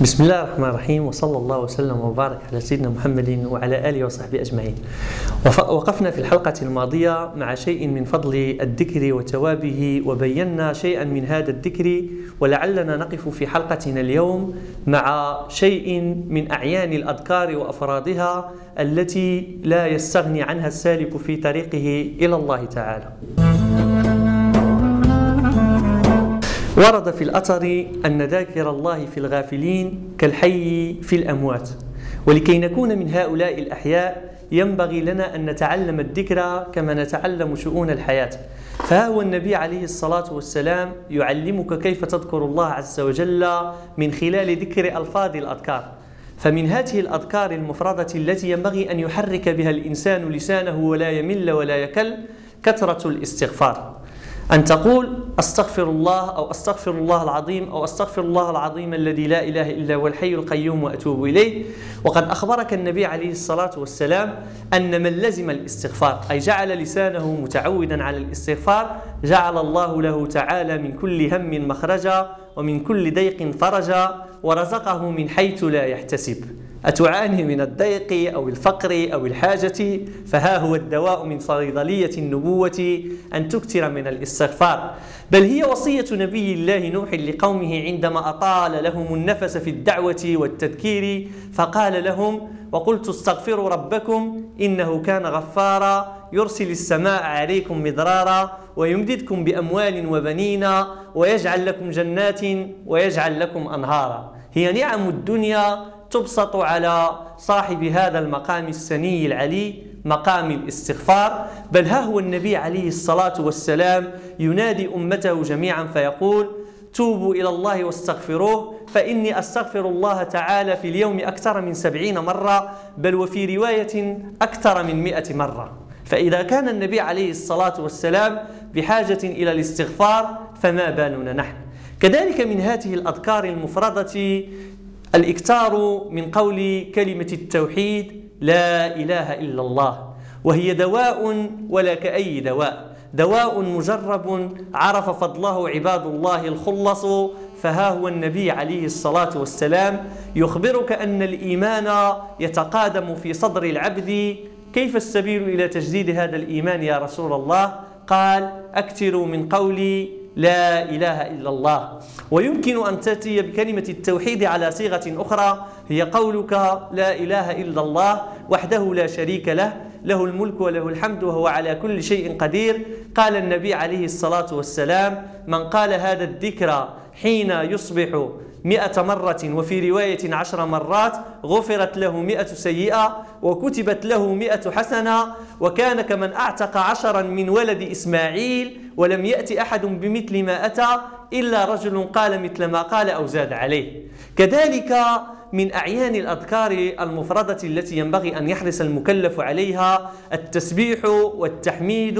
بسم الله الرحمن الرحيم وصلى الله وسلم وبارك على سيدنا محمد وعلى آله وصحبه أجمعين. وقفنا في الحلقة الماضية مع شيء من فضل الذكر وتوابه وبينا شيئا من هذا الذكر ولعلنا نقف في حلقتنا اليوم مع شيء من أعيان الأذكار وافرادها التي لا يستغني عنها السالك في طريقه إلى الله تعالى. ورد في الأثر أن ذاكر الله في الغافلين كالحي في الأموات. ولكي نكون من هؤلاء الأحياء ينبغي لنا أن نتعلم الذكر كما نتعلم شؤون الحياة. فها هو النبي عليه الصلاة والسلام يعلمك كيف تذكر الله عز وجل من خلال ذكر ألفاظ الأذكار. فمن هذه الأذكار المفردة التي ينبغي أن يحرك بها الإنسان لسانه ولا يمل ولا يكل كثرة الاستغفار. أن تقول أستغفر الله أو أستغفر الله العظيم أو أستغفر الله العظيم الذي لا إله إلا هو الحي القيوم وأتوب إليه. وقد أخبرك النبي عليه الصلاة والسلام أن من لزم الاستغفار أي جعل لسانه متعودا على الاستغفار جعل الله له تعالى من كل هم مخرجا ومن كل ضيق فرجا ورزقه من حيث لا يحتسب. أتعاني من الضيق أو الفقر أو الحاجة؟ فها هو الدواء من صيدلية النبوة أن تكثر من الاستغفار. بل هي وصية نبي الله نوح لقومه عندما أطال لهم النفس في الدعوة والتذكير فقال لهم وقلت استغفروا ربكم إنه كان غفارا يرسل السماء عليكم مدرارا ويمددكم بأموال وبنين ويجعل لكم جنات ويجعل لكم أنهارا. هي نعم الدنيا تبسط على صاحب هذا المقام السني العلي مقام الاستغفار. بل ها هو النبي عليه الصلاة والسلام ينادي أمته جميعا فيقول توبوا إلى الله واستغفروه فإني أستغفر الله تعالى في اليوم أكثر من سبعين مرة بل وفي رواية أكثر من مئة مرة. فإذا كان النبي عليه الصلاة والسلام بحاجة إلى الاستغفار فما بالنا نحن؟ كذلك من هذه الأذكار المفردة الإكثار من قول كلمة التوحيد لا إله إلا الله وهي دواء ولا كأي دواء دواء مجرب عرف فضله عباد الله الخلص فها هو النبي عليه الصلاة والسلام يخبرك أن الإيمان يتقادم في صدر العبد. كيف السبيل إلى تجديد هذا الإيمان يا رسول الله؟ قال أكثروا من قولي لا إله إلا الله. ويمكن أن تأتي بكلمة التوحيد على صيغة أخرى هي قولك لا إله إلا الله وحده لا شريك له له الملك وله الحمد وهو على كل شيء قدير. قال النبي عليه الصلاة والسلام من قال هذا الذكر حين يصبح مئة مرة وفي رواية عشر مرات غفرت له مئة سيئة وكتبت له مئة حسنة وكان كمن أعتق عشرا من ولد إسماعيل ولم يأتي أحد بمثل ما أتى إلا رجل قال مثل ما قال أو زاد عليه. كذلك من أعيان الأذكار المفردة التي ينبغي أن يحرص المكلف عليها التسبيح والتحميد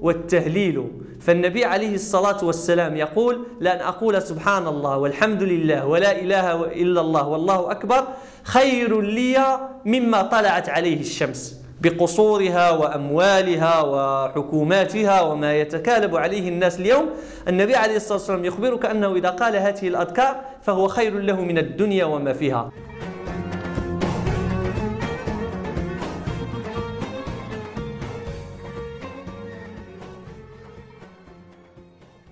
والتهليل. فالنبي عليه الصلاة والسلام يقول لأن أقول سبحان الله والحمد لله ولا إله إلا الله والله أكبر خير لي مما طلعت عليه الشمس. بقصورها وأموالها وحكوماتها وما يتكالب عليه الناس اليوم النبي عليه الصلاة والسلام يخبرك أنه إذا قال هذه الأذكار فهو خير له من الدنيا وما فيها.